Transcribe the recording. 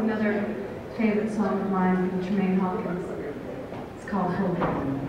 another favorite song of mine from Tremaine Hawkins. It's called Hope.